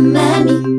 mami.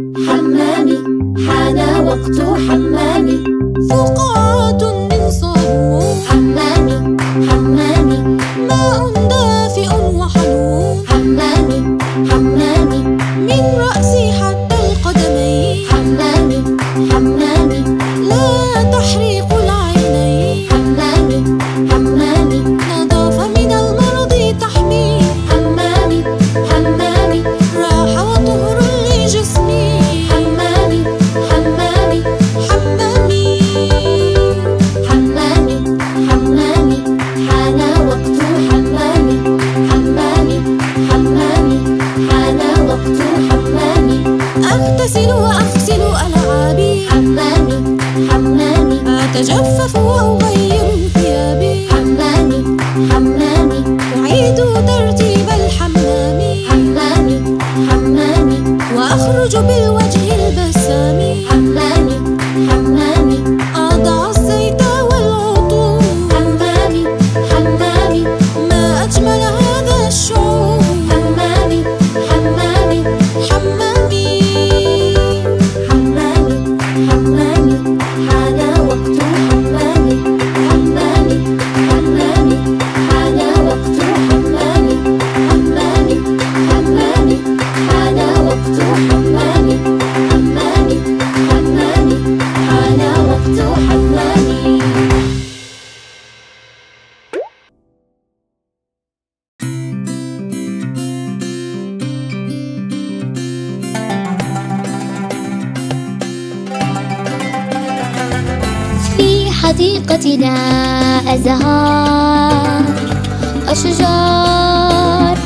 أشجار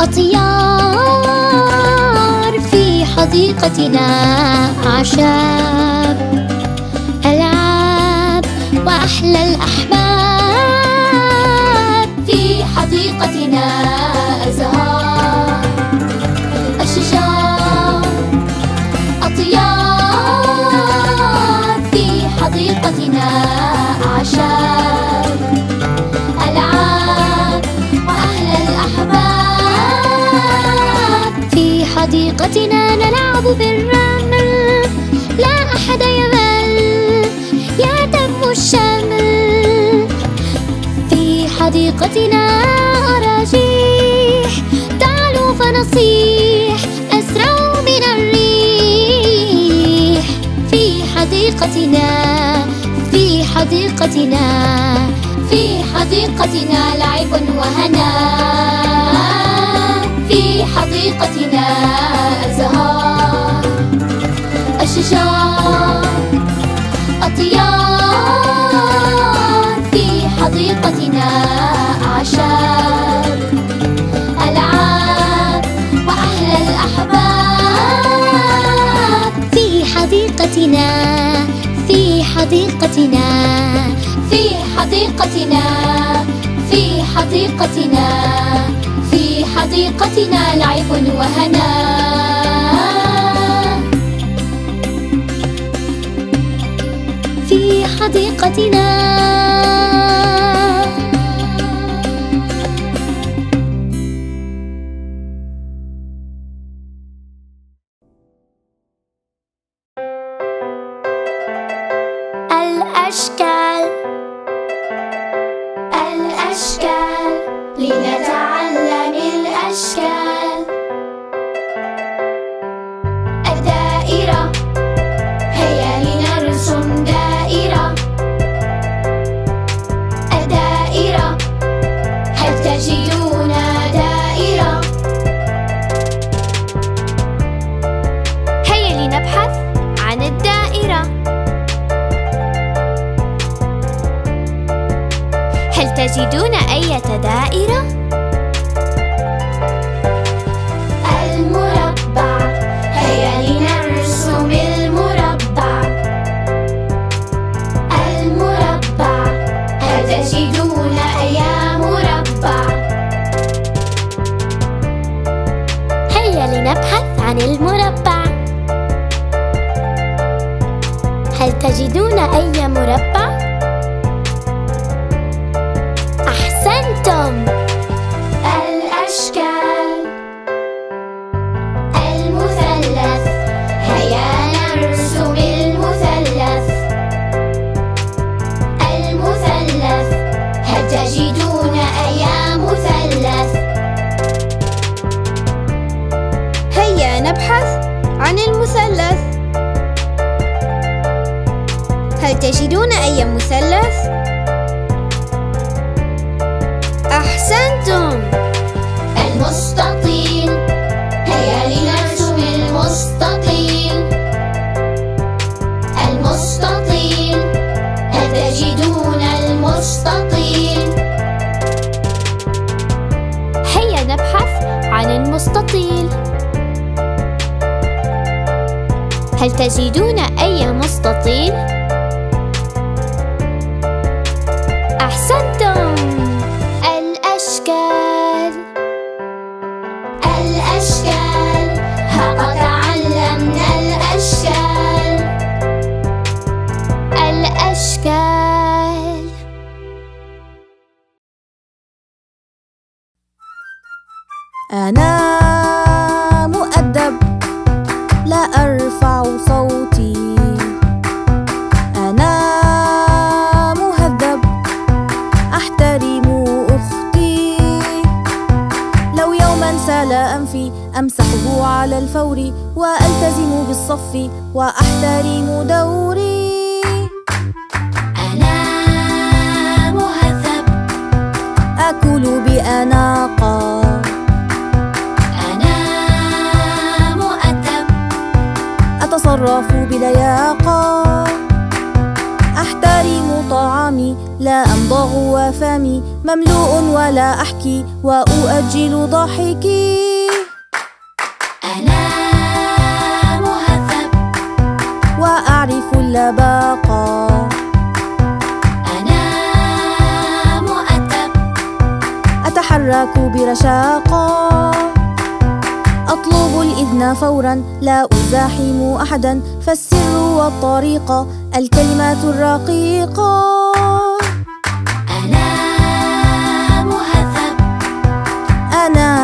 أطيار في حديقتنا أعشاب ألعاب وأحلى الأحباب في حديقتنا أزهار أشجار أطيار في حديقتنا أعشاب. حديقتنا نلعب بالرمل. لا أحد يمل يهتم الشمل. في حديقتنا أراجيح تعلو فنصيح أسرع من الريح. في حديقتنا في حديقتنا في حديقتنا لعب وهنا. في حديقتنا أطيار في حديقتنا أعشاب ألعاب وأحلى الأحباب في حديقتنا في حديقتنا في حديقتنا في حديقتنا في حديقتنا لعب وهنا. حديقتنا تجدون أي دائرة؟ المربع. هيا لنرسم المربع. المربع. هل تجدون أي مربع؟ هيا لنبحث عن المربع. هل تجدون أي مربع؟ تجدون أي مثلث؟ أحسنتم المستطيل هيا لنرسم المستطيل المستطيل هل تجدون المستطيل؟ هيا نبحث عن المستطيل هل تجدون أي مستطيل؟ أناقا. أنا مؤدب أتصرف بلياقة أحترم طعامي لا أمضغ وفمي. مملوء ولا أحكي وأؤجل ضحكي. أنا مهذب. وأعرف اللباقة. برشاقة أطلب الإذن فورا لا أزاحم أحدا. فالسر والطريقة الكلمات الرقيقة أنا مهذب. أنا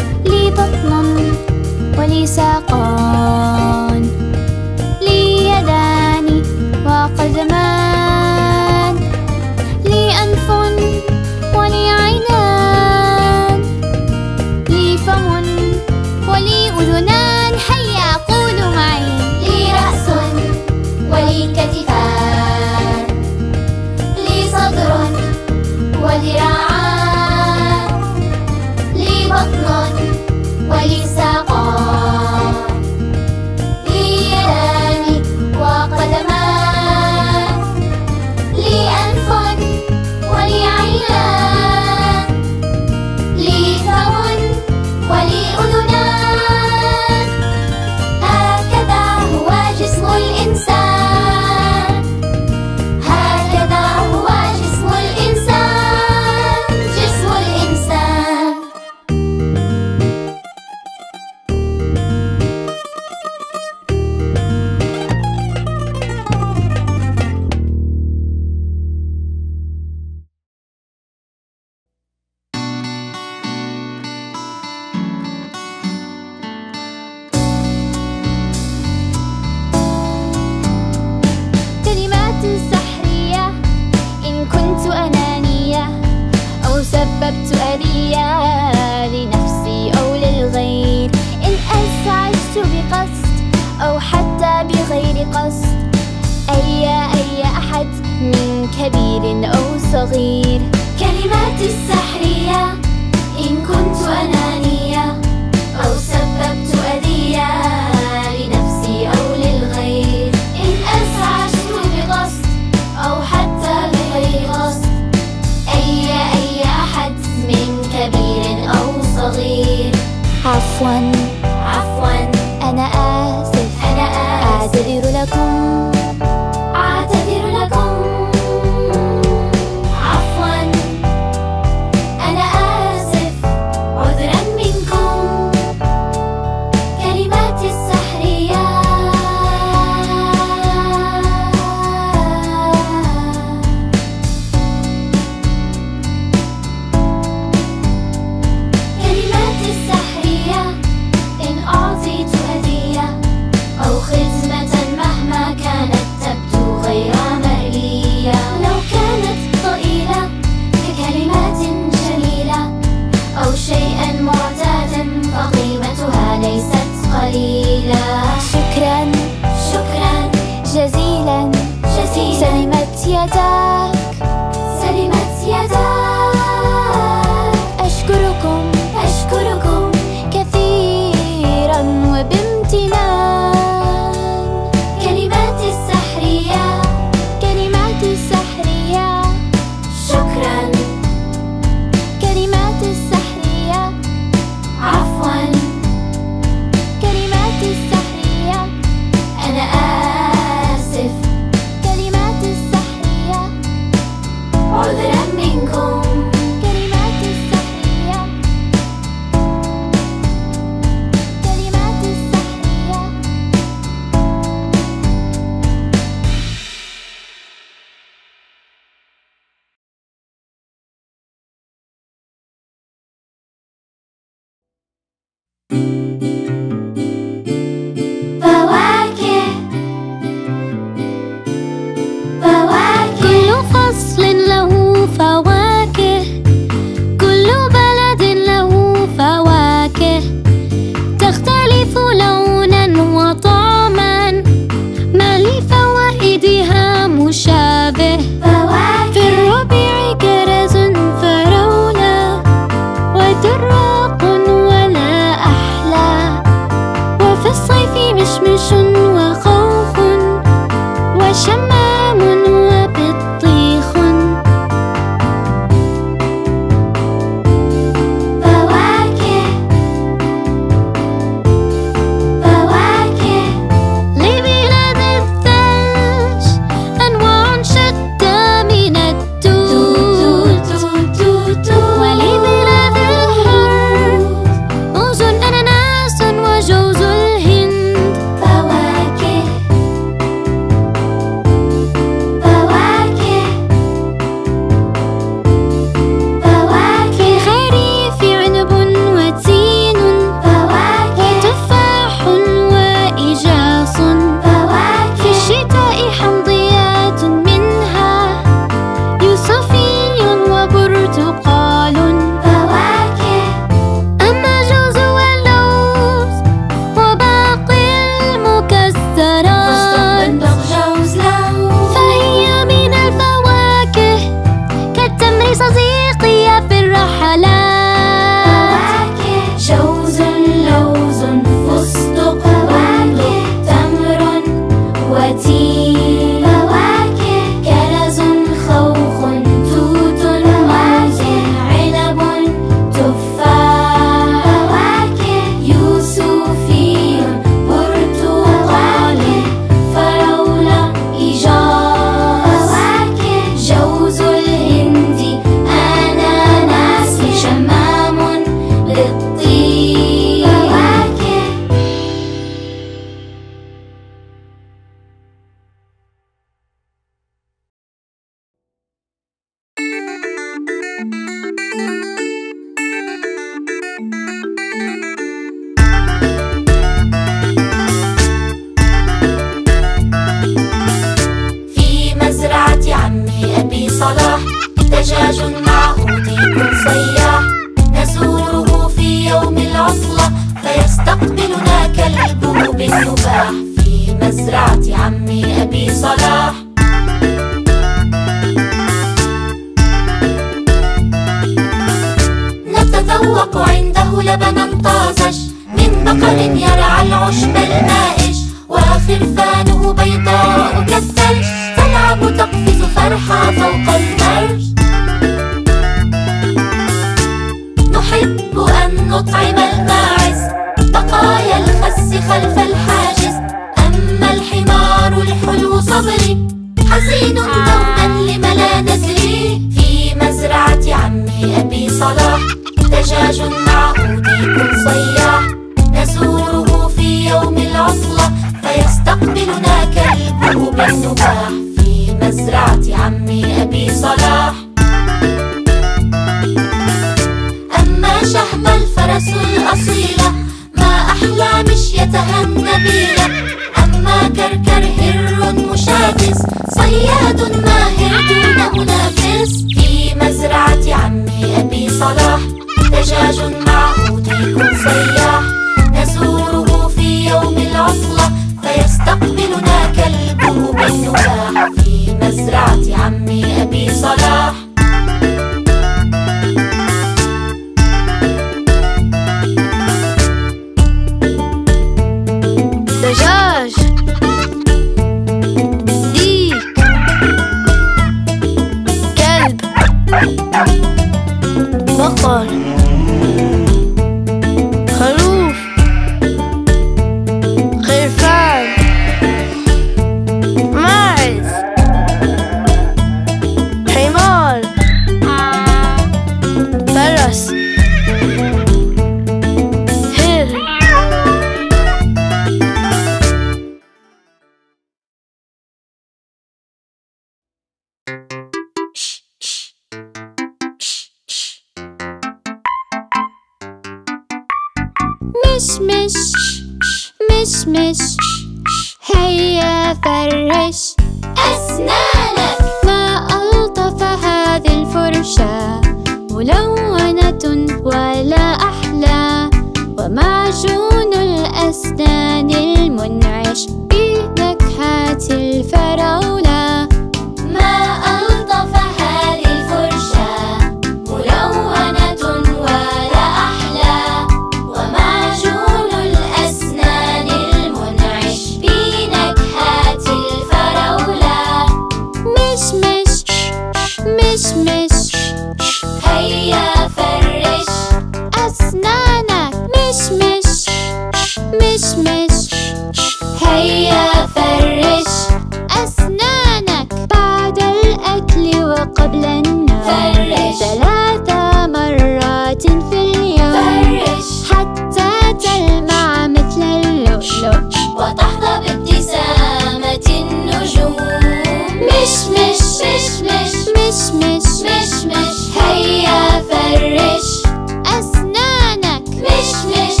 فرش أسنانك. مش مش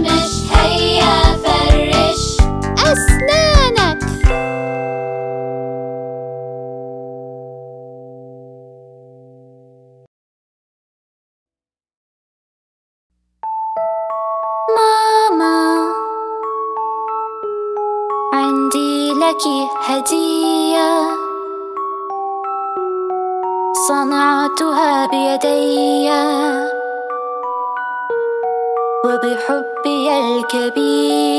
مش هيا فرش. أسنانك. ماما عندي لك هدية. صنعتها بيدي. وبحبي الكبير.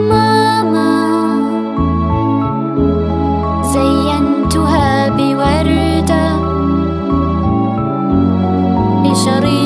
ماما زينتها بوردة. لشريط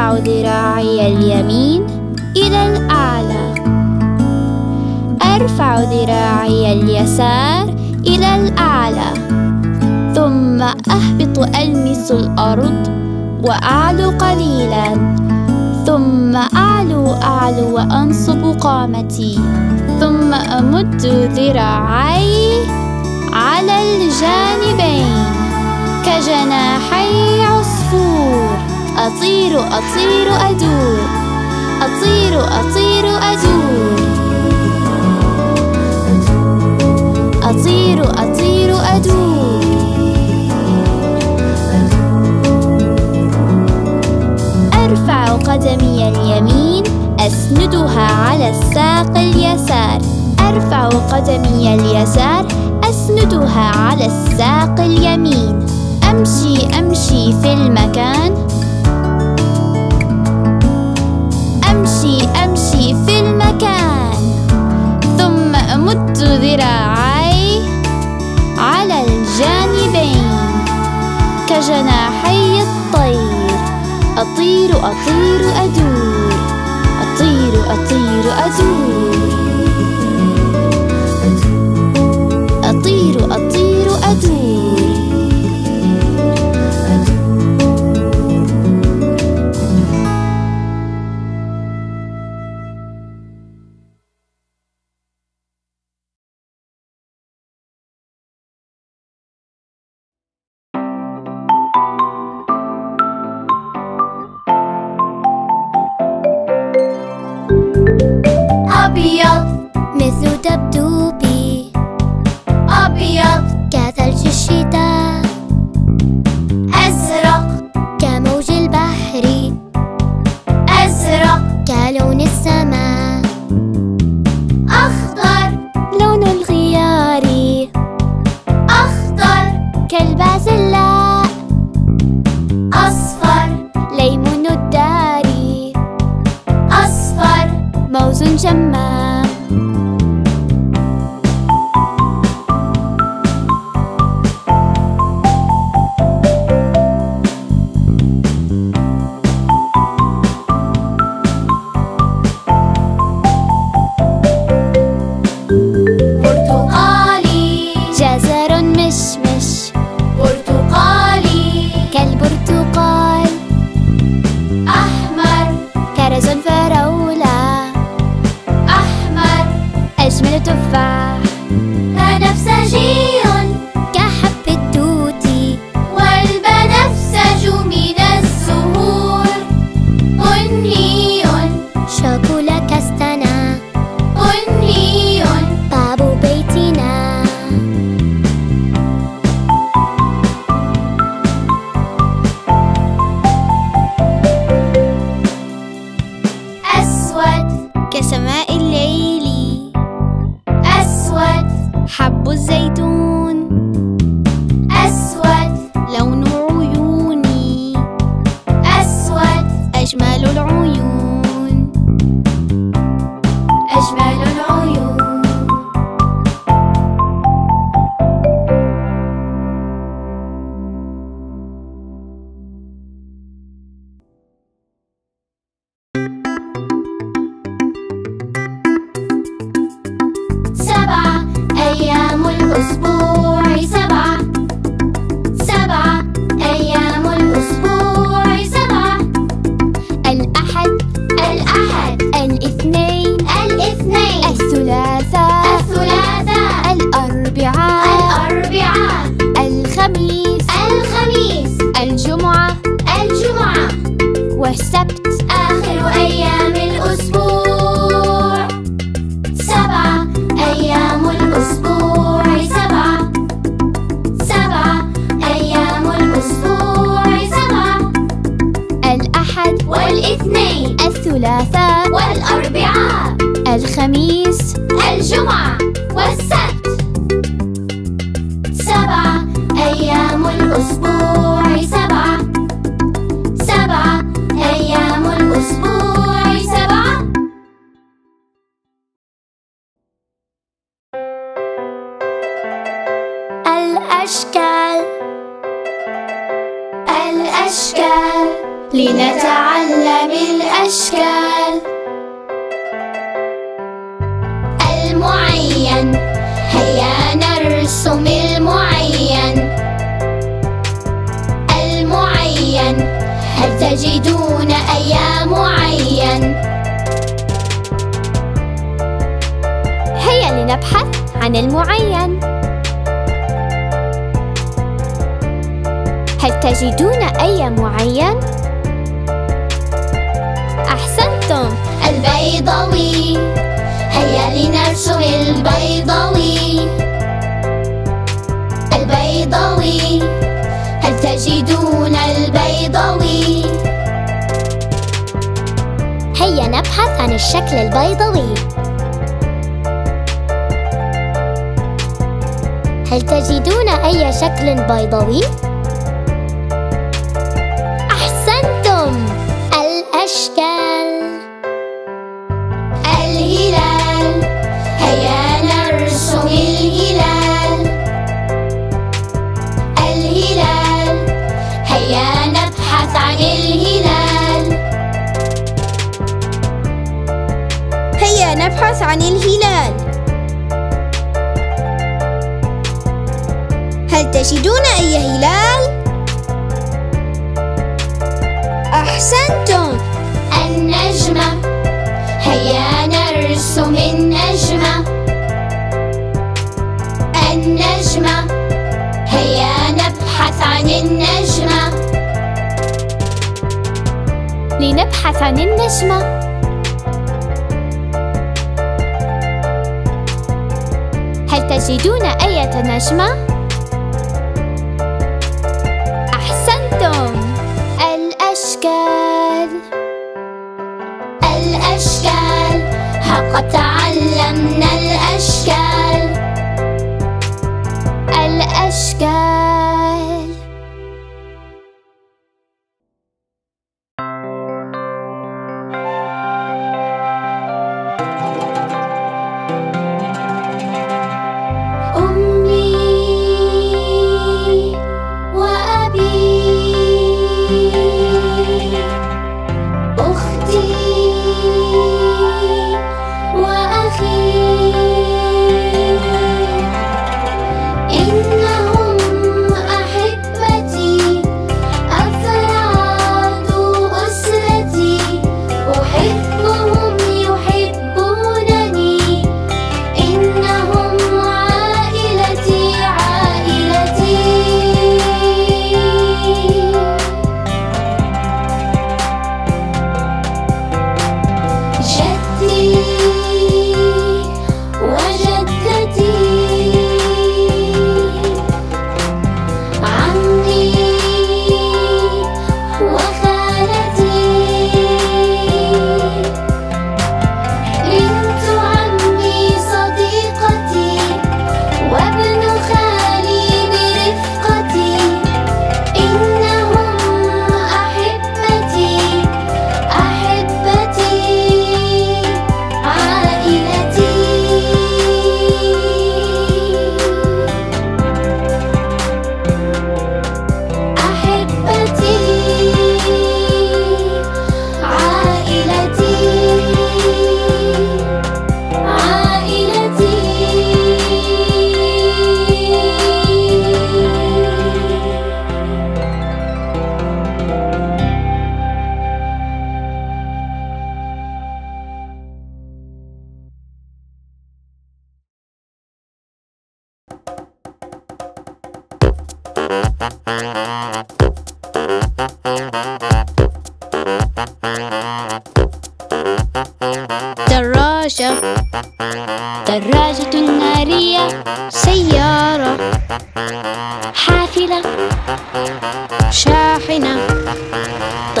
أرفع ذراعي اليمين إلى الأعلى. أرفع ذراعي اليسار إلى الأعلى. ثم أهبط ألمس الأرض وأعلو قليلا. ثم أعلو أعلو وأنصب قامتي. ثم أمد ذراعي على الجانبين كجناحي عصفور. أطير أطير أدور. أطير أطير أدور. أطير أطير أدور. أرفع قدمي اليمين أسندها على الساق اليسار. أرفع قدمي اليسار أسندها على الساق اليمين. أمشي أمشي في المكان. في المكان ثم أمد ذراعي على الجانبين كجناحي الطير. أطير أطير أدور أطير أطير أدور. أطير أطير أدور.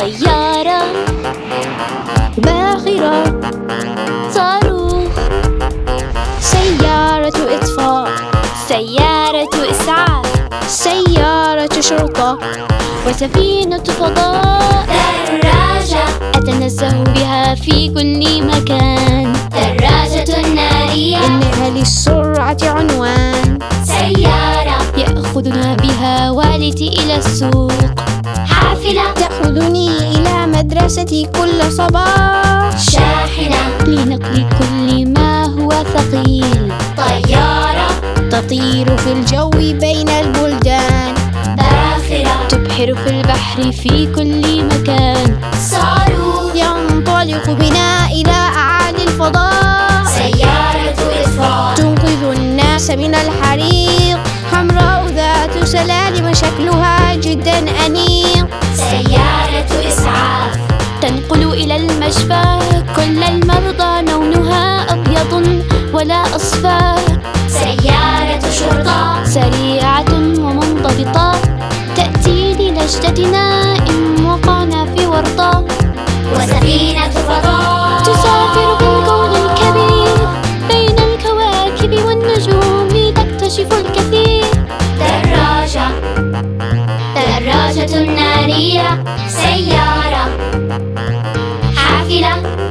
طيارة باخرة صاروخ. سيارة إطفاء سيارة إسعاف سيارة شرطة وسفينة فضاء. دراجة. أتنزه بها في كل مكان. دراجة نارية. إنها للسرعة عنوان. سيارة. يأخذنا بها والدي إلى السوق. حافلة تأخذني إلى مدرستي كل صباح. شاحنة. لنقل كل ما هو ثقيل. طيارة. تطير في الجو بين البلدان. باخرة تبحر في البحر في كل مكان. صاروخ. ينطلق بنا إلى أعالي الفضاء. سيارة إطفاء تنقذ الناس من الحريق. حمراء ذات سلالم شكلها جدا أنيق. المشفى كل المرضى لونها أبيض ولا أصفى. سيارة شرطة. سريعة ومنضبطة تأتي لنجدتنا إن وقعنا في ورطة. وسفينة فضاء. تسافر في الكون الكبير بين الكواكب والنجوم لتكتشف الكثير. دراجة. دراجة نارية. سيارة Milan.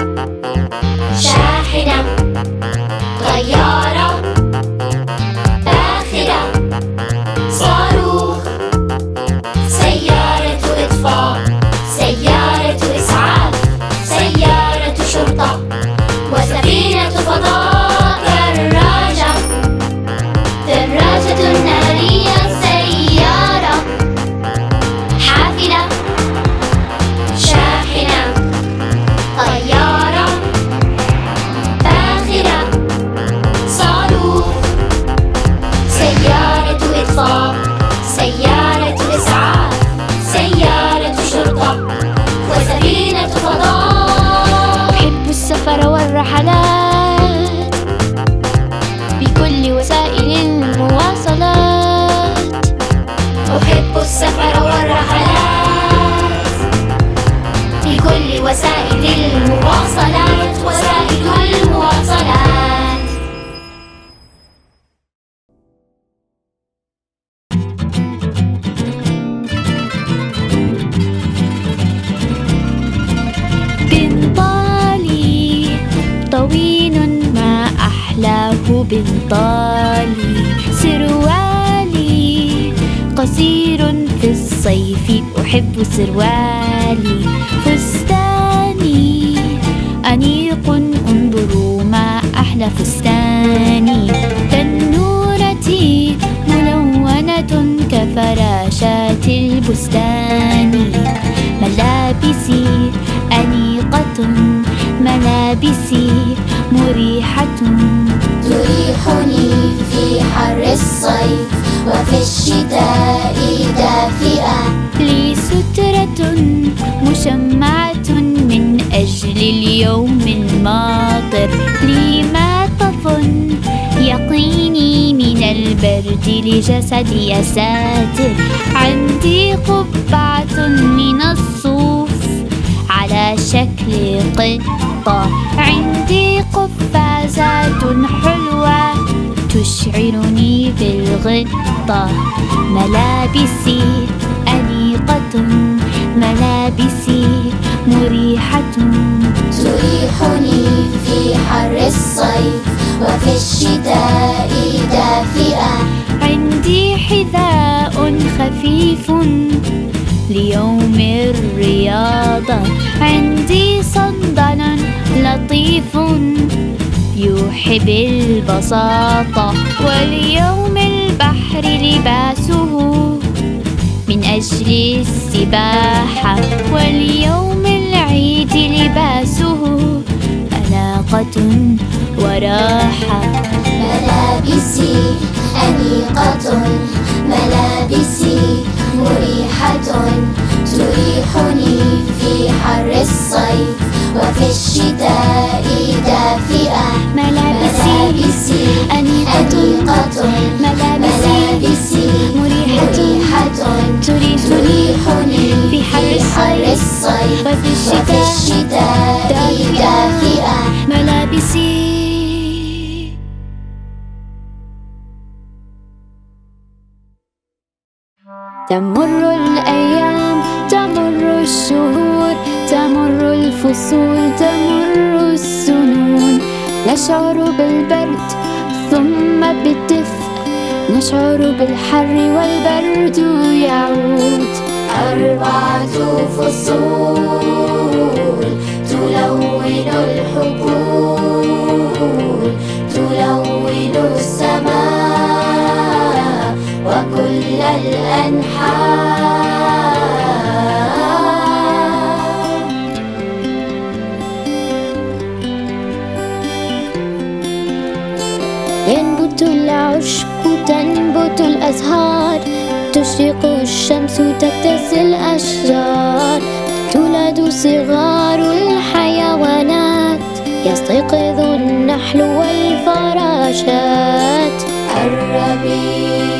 لجسدي ساتر. عندي قبعة من الصوف على شكل قطة. عندي قفازات حلوة تشعرني بالغطة. ملابسي أنيقة ملابسي مريحة. تريحني في حر الصيف وفي الشتاء دافئة خفيف ليوم الرياضة. عندي صندل لطيف يوحي بالبساطة. واليوم البحر لباسه من أجل السباحة. واليوم العيد لباسه أناقة وراحة. ملابسي أنيقة ملابسي مريحة تريحني في حر الصيف وفي الشتاء دافئة. ملابسي أنيقة ملابسي مريحة تريحني في حر الصيف وفي الشتاء دافئة. ملابسي نشعر بالبرد ثم بالدفء. نشعر بالحر والبرد يعود. أربعة فصول تلون الحقول تلون السماء وكل الأنحاء. ينبت العشب تنبت الأزهار. تشرق الشمس تكتسي الأشجار. تولد صغار الحيوانات. يستيقظ النحل والفراشات. الربيع.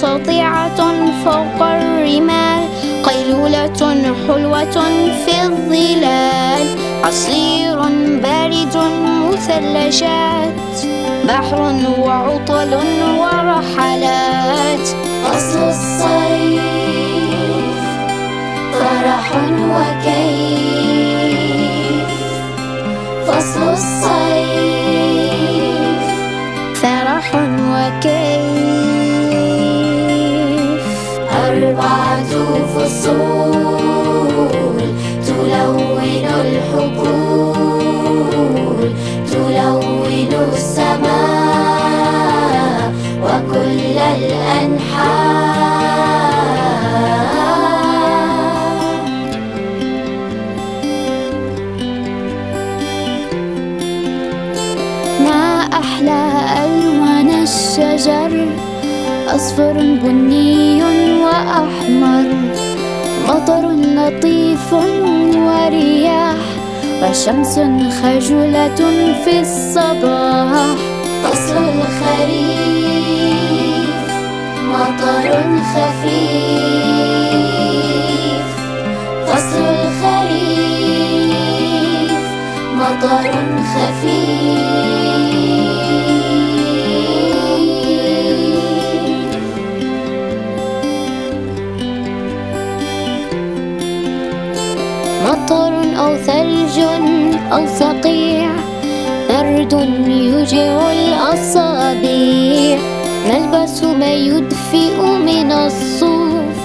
سطيعة فوق الرمال قيلولة حلوة في الظلال عصير بارد مثلجات بحر وعطل ورحلات. فصل الصيف فرح وكيف؟ فصل الصيف فرح وكيف؟ أربعة فصول تلون الحقول تلون السماء. أصفر بني وأحمر مطر لطيف ورياح وشمس خجولة في الصباح. فصل الخريف مطر خفيف. فصل الخريف مطر خفيف. مطر أو ثلج أو صقيع برد يوجع الأصابع نلبس ما يدفئ من الصوف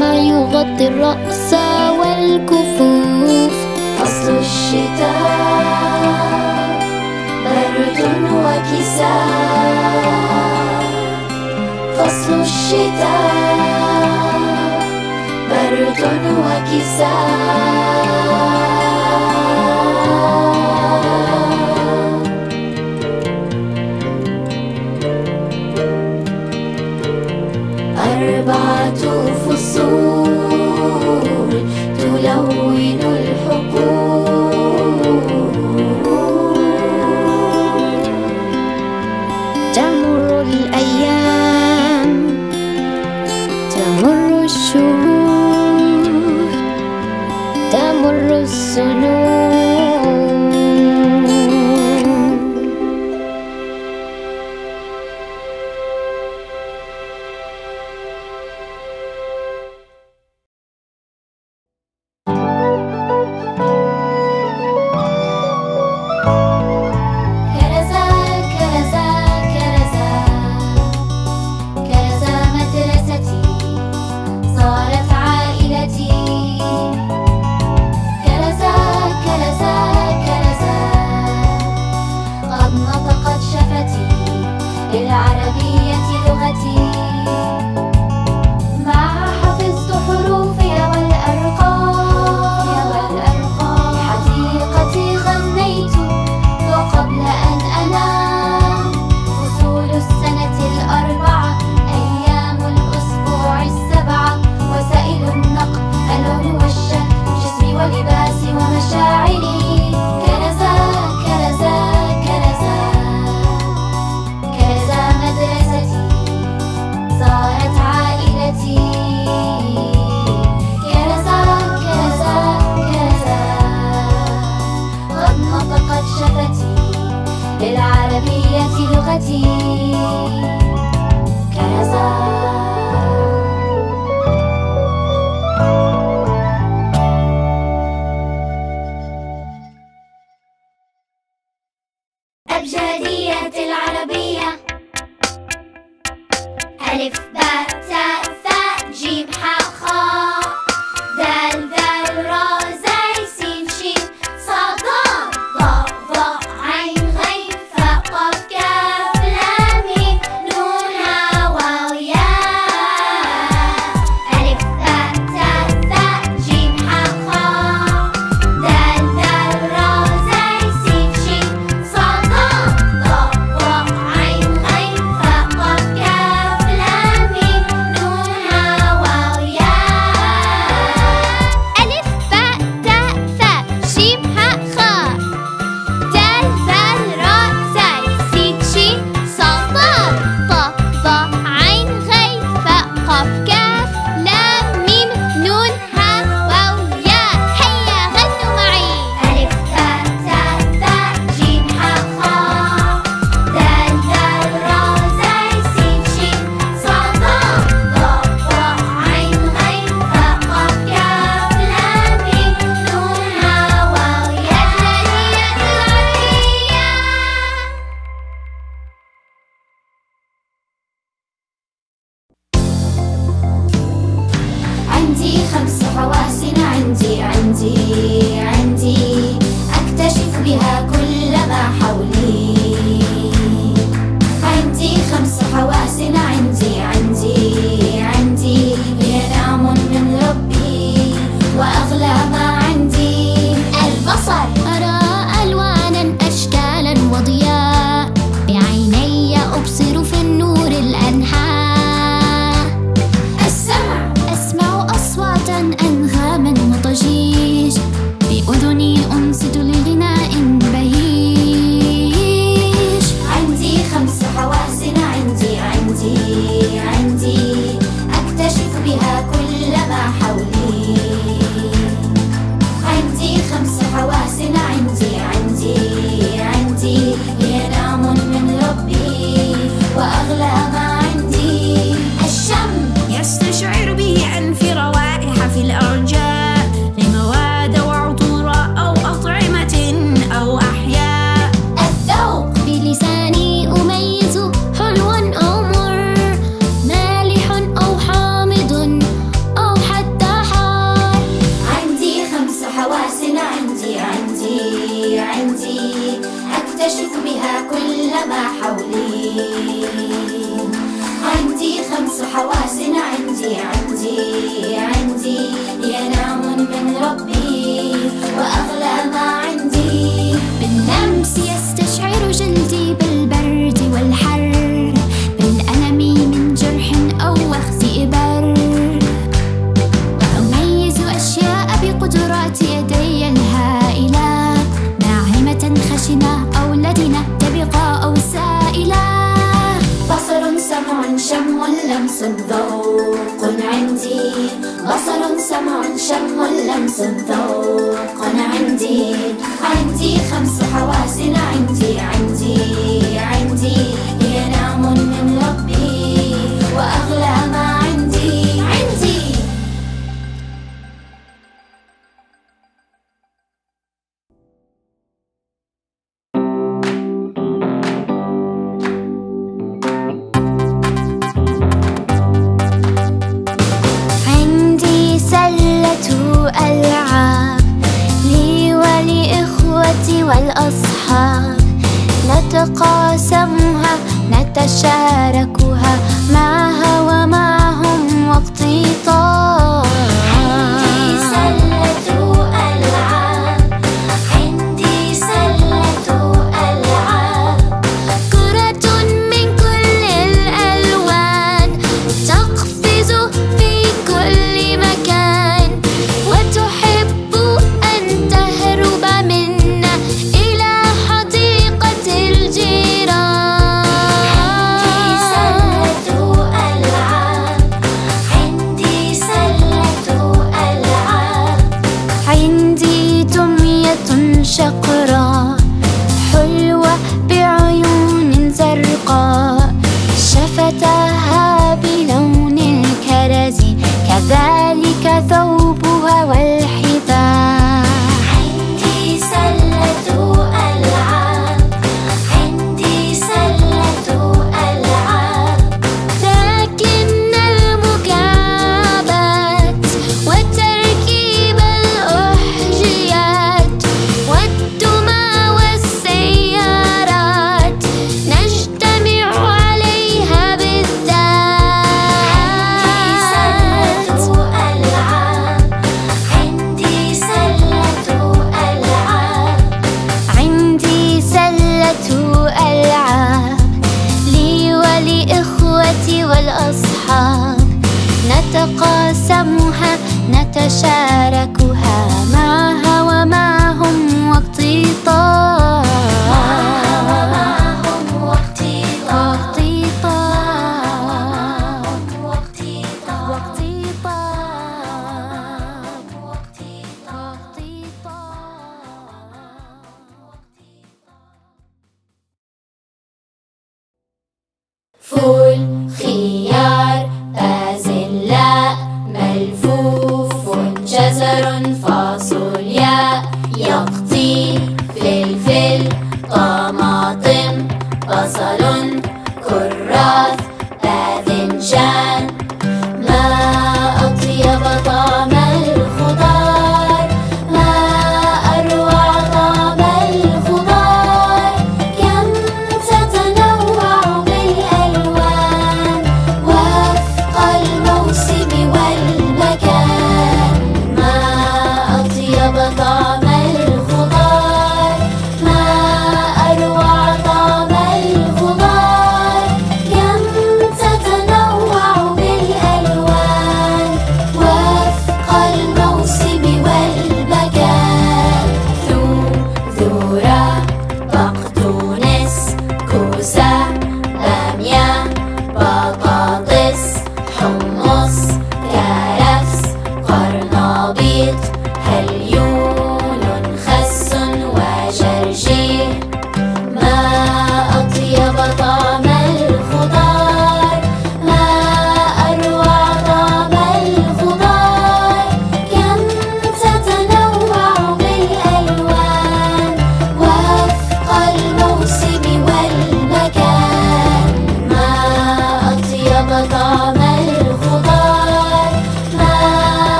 ما يغطي الرأس والكفوف. فصل الشتاء برد وكساء. فصل الشتاء. برد وكساء أربعة فصول تلون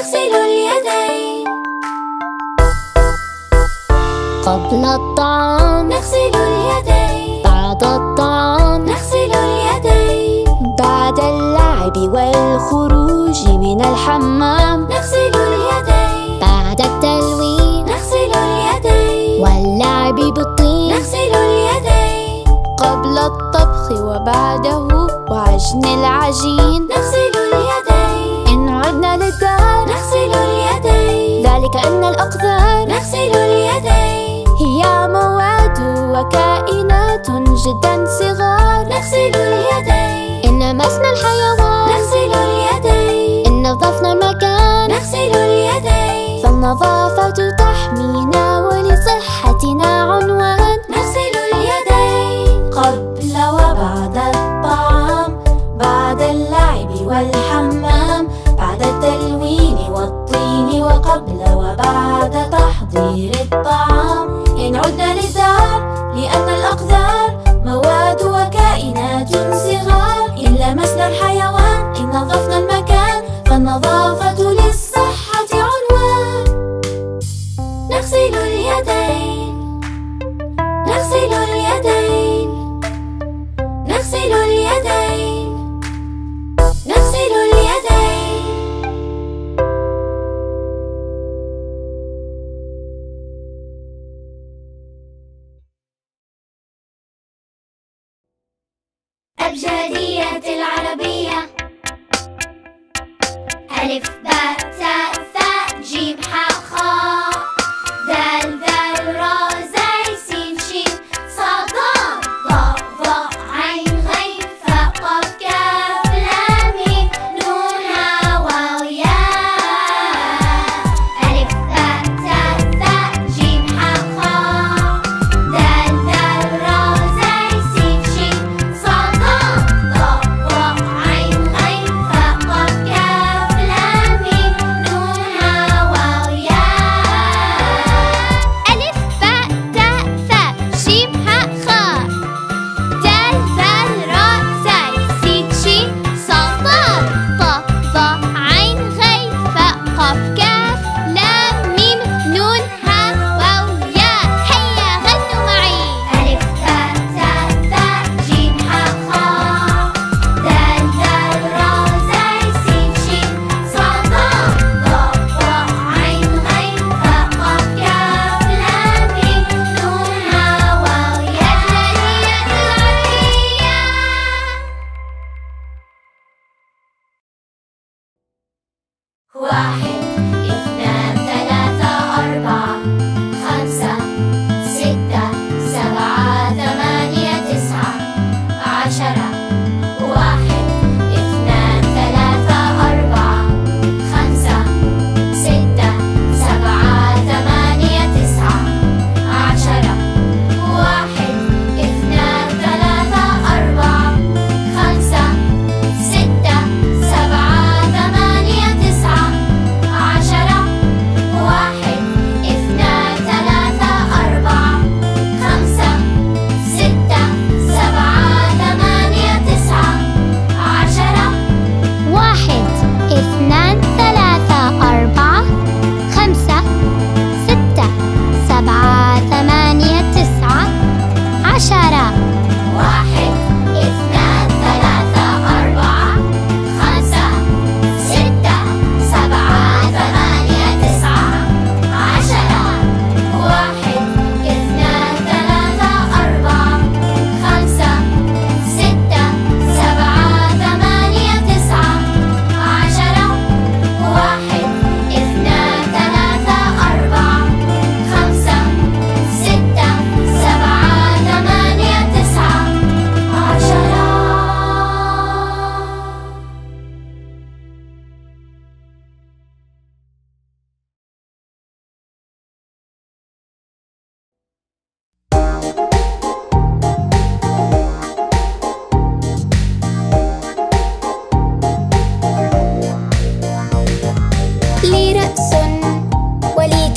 يغسل اليدين. قبل الطعام. نغسل اليدين. بعد الطعام. نغسل اليدين. بعد اللعب والخروج من الحمام. نغسل اليدين. بعد التلوين. نغسل اليدين. واللعب بالطين. نغسل اليدين. قبل الطبخ وبعده وعجن العجين. من الأقذار نغسل اليدين. هي مواد وكائنات جدا صغار. نغسل اليدين. إن مسنا الحيوان. نغسل اليدين. إن نظفنا المكان. نغسل اليدين. فالنظافة تحمينا ولصحتنا عنوان. لأن الأقدار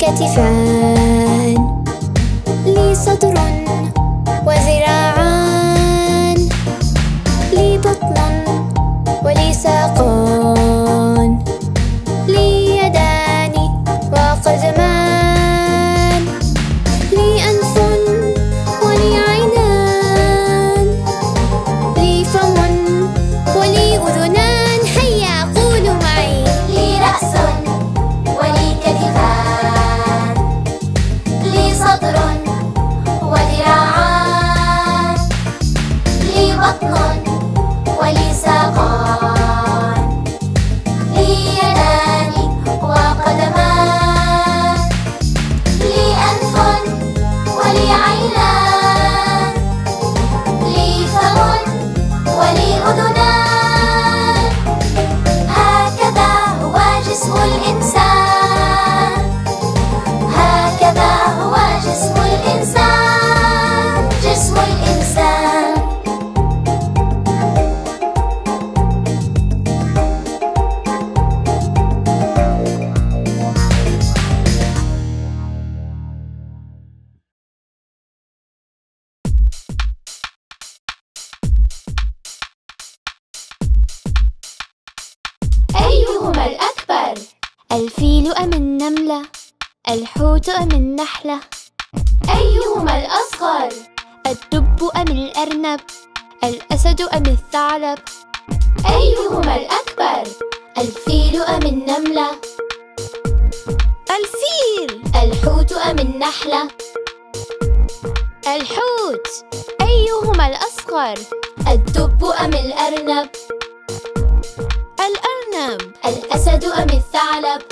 كتفان لي صدر وذراعان لي بطن ولي ساق العنب الأسد أم الثعلب؟ أيهما الأكبر؟ الفيل أم النملة؟ الفيل. الحوت أم النحلة؟ الحوت. أيهما الأصغر؟ الدب أم الأرنب؟ الأرنب. الأسد أم الثعلب؟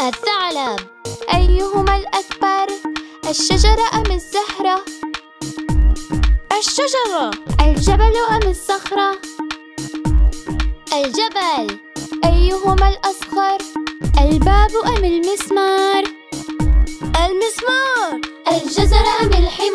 الثعلب. أيهما الأكبر؟ الشجرة أم الزهرة؟ الشجرة الجبل أم الصخرة؟ الجبل أيهما الأصغر؟ الباب أم المسمار؟ المسمار الجزر أم الحجر؟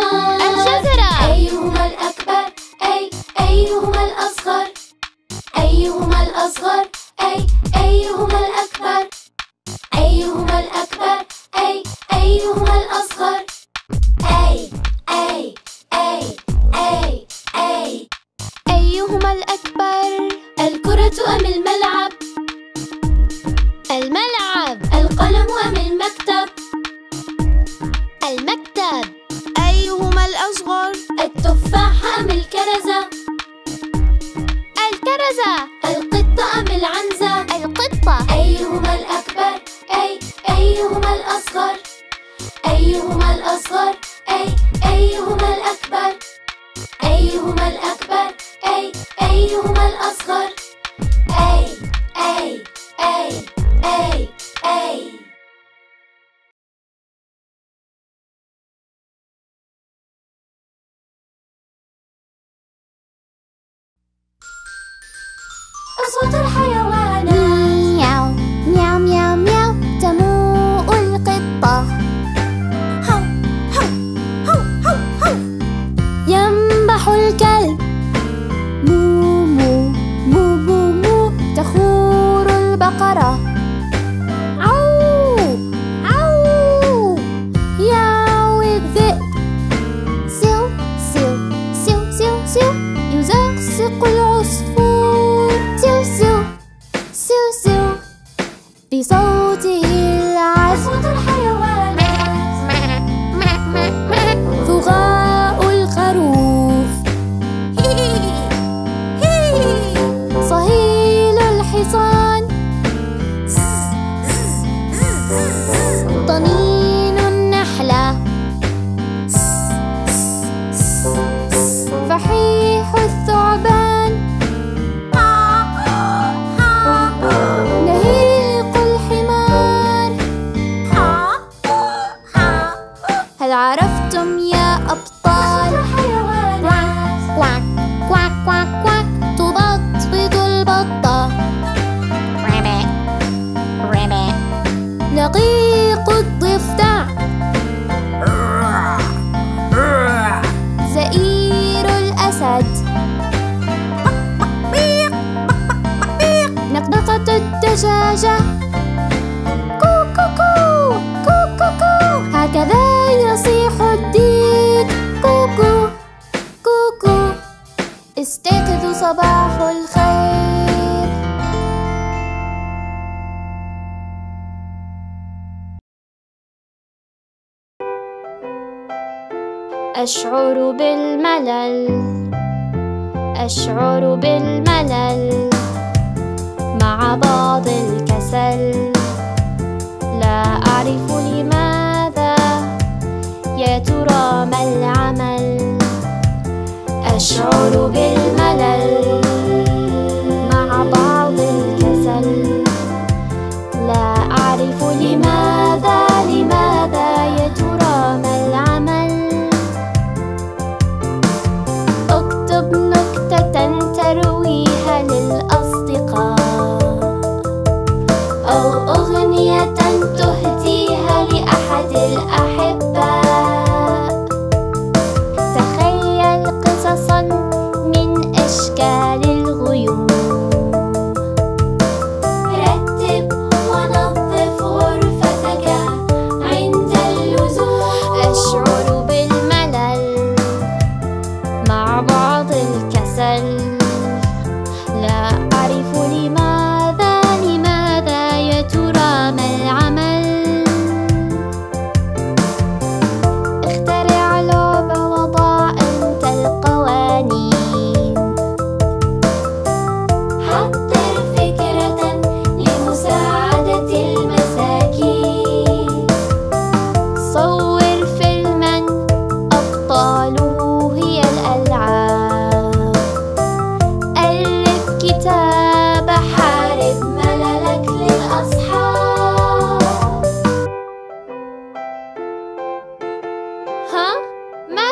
الدراجة كو كو كو كو كو كو. هكذا يصيح الديك كو كو كو كو. استيقظوا صباح الخير. أشعر بالملل. أشعر بالملل. مع بعض الكلام العسل. لا أعرف لماذا يا ترى ما العمل. أشعر بالملل.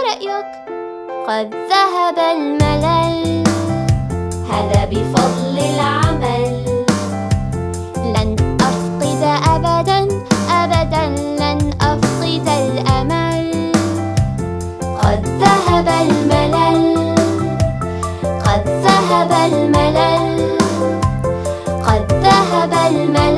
رأيك؟ قد ذهب الملل. هذا بفضل العمل. لن أفقد أبدا أبدا لن أفقد الأمل. قد ذهب الملل. قد ذهب الملل. قد ذهب الملل.